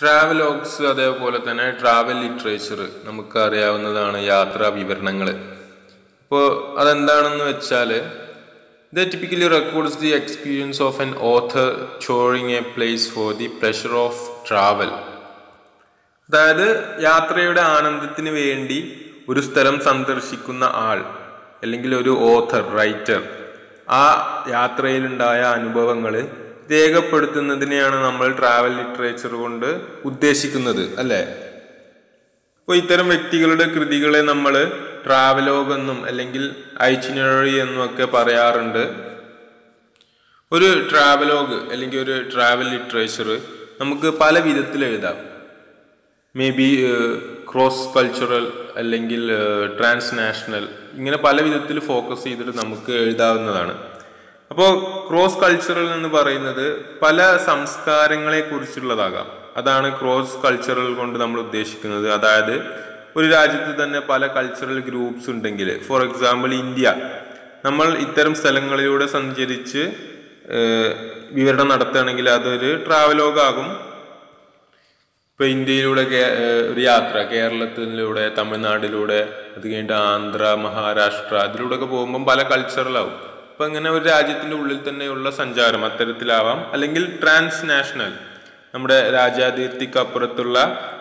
Travelogues അതേപോലെ തന്നെ travel literature നമുക്ക് അറിയാവുന്നതാണ് യാത്രാ വിവരണങ്ങൾ അപ്പോൾ അതെന്താണെന്ന് വെച്ചാൽ the typically records the experience of an author touring a place for the pleasure of travel അതായത് യാത്രയുടെ ആനന്ദത്തിന് വേണ്ടി ഒരു സ്ഥലം സന്ദർശിക്കുന്ന ആൾ അല്ലെങ്കിൽ ഒരു ഓഥർ റൈറ്റർ ആ യാത്രയിലുണ്ടായ അനുഭവങ്ങൾ രേഖപ്പെടുത്തുന്നതിനെയാണ് നമ്മൾ ട്രാവൽ ലിറ്ററേച്ചർ കൊണ്ട് ഉദ്ദേശിക്കുന്നത് അല്ലേ? അപ്പോൾ ഇത്തരം വ്യക്തികളുടെ കൃതികളെ നമ്മൾ ട്രാവലോഗ് എന്നും അല്ലെങ്കിൽ ഐറ്റിനറി എന്നും ഒക്കെ പറയാറുണ്ട്. ഒരു ട്രാവലോഗ് അല്ലെങ്കിൽ ഒരു ട്രാവൽ ലിറ്ററേച്ചർ നമുക്ക് പല വിധത്തിൽ എഴുതാം. മേ ബി ക്രോസ് കൾച്ചറൽ അല്ലെങ്കിൽ ട്രാൻസ് നാഷണൽ ഇങ്ങനെ പല വിധത്തിൽ ഫോക്കസ് ചെയ്തിട്ട് നമുക്ക് എഴുതാവുന്നതാണ്. അപ്പോൾ ക്രോസ് കൾച്ചറൽ എന്ന് പറയുന്നത് പല സംസ്കാരങ്ങളെ കുറിച്ചുള്ളതാകാം. അതാണ് ക്രോസ് കൾച്ചറൽ കൊണ്ട് നമ്മൾ ഉദ്ദേശിക്കുന്നത്. അതായത് ഒരു രാജ്യത്ത് തന്നെ പല കൾച്ചറൽ ഗ്രൂപ്പ്സ് ഉണ്ടെങ്കിൽ ഫോർ എക്സാമ്പിൾ ഇന്ത്യ. നമ്മൾ ഇത്തരം സ്ഥലങ്ങളിലൂടെ സഞ്ചരിച്ച് വിവരണം നടത്തുകയാണെങ്കിൽ അതൊരു ട്രാവലോഗാകും ഇപ്പൊ ഇന്ത്യയിലൂടെ ഒരു യാത്ര കേരളത്തിലൂടെ തമിഴ്നാടിലൂടെ അത് കഴിഞ്ഞിട്ട് ആന്ധ്ര മഹാരാഷ്ട്ര അതിലൂടെ ഒക്കെ പോകുമ്പോൾ പല കൾച്ചറലാവും അപ്പൊ ഇങ്ങനെ ഒരു രാജ്യത്തിന്റെ ഉള്ളിൽ തന്നെയുള്ള സഞ്ചാരം അത്തരത്തിലാവാം. അല്ലെങ്കിൽ ട്രാൻസ് നാഷണൽ നമ്മുടെ രാജ്യാതിർത്തിക്കപ്പുറത്തുള്ള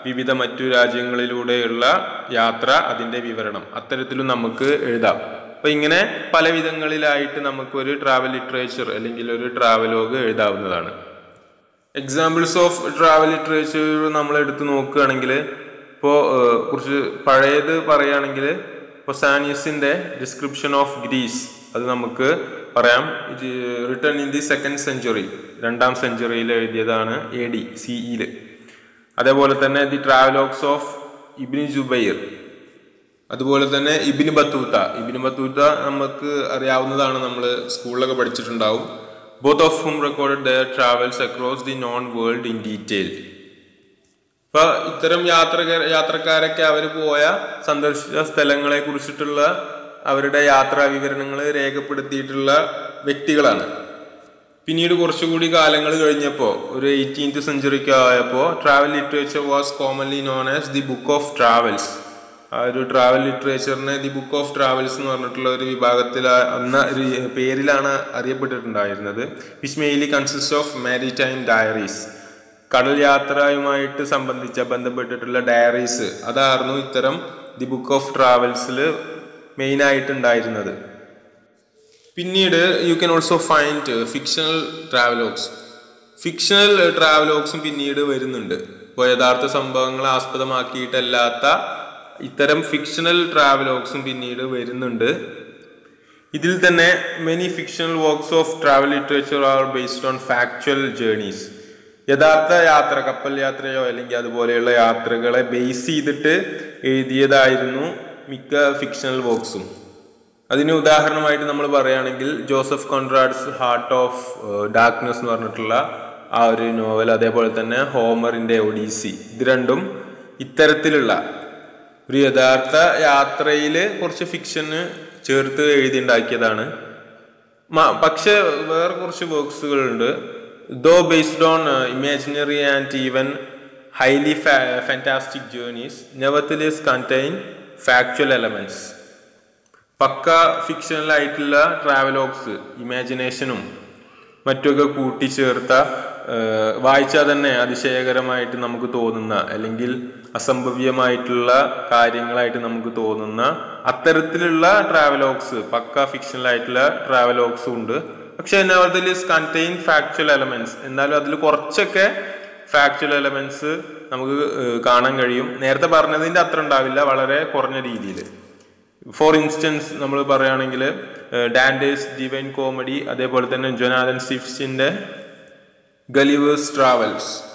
വിവിധ മറ്റു രാജ്യങ്ങളിലൂടെയുള്ള യാത്ര അതിന്റെ വിവരണം അത്തരത്തിലും നമുക്ക് എഴുതാം. അപ്പൊ ഇങ്ങനെ പല വിധങ്ങളിലായിട്ട് നമുക്ക് ഒരു ട്രാവൽ ലിറ്ററേച്ചർ അല്ലെങ്കിൽ ഒരു ട്രാവലോഗ് എഴുതാവുന്നതാണ്. എക്സാമ്പിൾസ് ഓഫ് ട്രാവൽ ലിറ്ററേച്ചർ നമ്മൾ എടുത്ത് നോക്കുകയാണെങ്കിൽ ഇപ്പോൾ കുറച്ച് പഴയത് പറയുകയാണെങ്കിൽ പൊസാനിയസിന്റെ ഡിസ്ക്രിപ്ഷൻ ഓഫ് ഗ്രീസ് അത് നമുക്ക് പറയാം. Written in the second century രണ്ടാം സെഞ്ചുറിയിൽ എഴുതിയതാണ് എ ഡി സിഇയിൽ അതേപോലെ തന്നെ the travelogues of Ibn Jubayr അതുപോലെ തന്നെ ഇബിന് ബത്തൂത്ത ഇബിന് ബത്തൂത്ത നമുക്ക് അറിയാവുന്നതാണ് നമ്മൾ സ്കൂളിലൊക്കെ പഠിച്ചിട്ടുണ്ടാവും. Both of whom record their travels across the known world in detail ഇപ്പൊ ഇത്തരം യാത്ര യാത്രക്കാരൊക്കെ അവർ പോയ സന്ദർശിച്ച സ്ഥലങ്ങളെ കുറിച്ചിട്ടുള്ള അവരുടെ യാത്രാ വിവരണങ്ങൾ രേഖപ്പെടുത്തിയിട്ടുള്ള വ്യക്തികളാണ്. പിന്നീട് കുറച്ചുകൂടി കാലങ്ങൾ കഴിഞ്ഞപ്പോൾ ഒരു എയ്റ്റീൻത് സെഞ്ചുറിക്ക് ആയപ്പോൾ travel literature was commonly known as the book of travels ആ ഒരു ട്രാവൽ ലിറ്ററേച്ചറിനെ ദി ബുക്ക് ഓഫ് ട്രാവൽസ് എന്ന് പറഞ്ഞിട്ടുള്ള ഒരു വിഭാഗത്തിൽ എന്ന ഒരു പേരിലാണ് അറിയപ്പെട്ടിട്ടുണ്ടായിരുന്നത്. Which mainly consist of maritime diaries കടൽ യാത്രയുമായിട്ട് സംബന്ധിച്ച ബന്ധപ്പെട്ടിട്ടുള്ള ഡയറീസ് അതായിരുന്നു ഇത്തരം ദി ബുക്ക് ഓഫ് ട്രാവൽസിൽ മെയിൻ ആയിട്ടുണ്ടായിരുന്നത് പിന്നീട് you can also find fictional travelogues fictional ട്രാവലോഗ്സും പിന്നീട് വരുന്നുണ്ട്. ഇപ്പോൾ യഥാർത്ഥ സംഭവങ്ങളെ ആസ്പദമാക്കിയിട്ടല്ലാത്ത ഇത്തരം ഫിക്ഷണൽ ട്രാവലോഗ്സും പിന്നീട് വരുന്നുണ്ട്. ഇതിൽ തന്നെ many fictional works of travel literature are based on factual journeys യഥാർത്ഥ യാത്ര കപ്പൽ യാത്രയോ അല്ലെങ്കിൽ അതുപോലെയുള്ള യാത്രകളെ ബേസ് ചെയ്തിട്ട് എഴുതിയതായിരുന്നു. മിക്ക ഫിക്ഷണൽ വർക്ക്സും അതിന് ഉദാഹരണമായിട്ട് നമ്മൾ പറയുകയാണെങ്കിൽ Joseph Conrad's Heart of Darkness എന്ന് പറഞ്ഞിട്ടുള്ള ആ ഒരു നോവൽ അതേപോലെ തന്നെ ഹോമറിന്റെ ഒഡീസി ഇത് രണ്ടും ഇത്തരത്തിലുള്ള ഒരു യഥാർത്ഥ യാത്രയിൽ കുറച്ച് ഫിക്ഷന് ചേർത്ത് എഴുതിണ്ടാക്കിയതാണ്. പക്ഷെ വേറെ കുറച്ച് വർക്ക്സുകളുണ്ട് though based on imaginary and even highly fantastic journeys nevertheless contain factual elements pakka fictional ആയിട്ടുള്ള ട്രാവലോഗ്സ് ഇമാജിനേഷനും മറ്റൊക്കെ കൂട്ടിച്ചേർത്ത വായിച്ചാൽ തന്നെ അതിശയകരമായിട്ട് നമുക്ക് തോന്നുന്ന അല്ലെങ്കിൽ അസംഭവ്യമായിട്ടുള്ള കാര്യങ്ങളായിട്ട് നമുക്ക് തോന്നുന്ന അത്തരത്തിലുള്ള ട്രാവലോഗ്സ് പക്ക ഫിക്ഷണൽ ആയിട്ടുള്ള ട്രാവലോഗ്സും ഉണ്ട്. പക്ഷെ നവർദലിസ് കണ്ടെയ്ൻ ഫാക്ച്വൽ എലമെന്റ്സ് എന്നാലും അതിൽ കുറച്ചൊക്കെ ഫാക്ച്വൽ എലമെന്റ്സ് നമുക്ക് കാണാൻ കഴിയും. നേരത്തെ പറഞ്ഞതിന്റെ അത്ര ഉണ്ടാവില്ല വളരെ കുറഞ്ഞ രീതിയിൽ ഫോർ ഇൻസ്റ്റൻസ് നമ്മൾ പറയുകയാണെങ്കിൽ ഡാൻഡേഴ്സ് ഡിവൈൻ കോമഡി അതേപോലെ തന്നെ ജൊനാഥൻ സിഫ്സിന്റെ ഗലിവേഴ്സ് ട്രാവൽസ്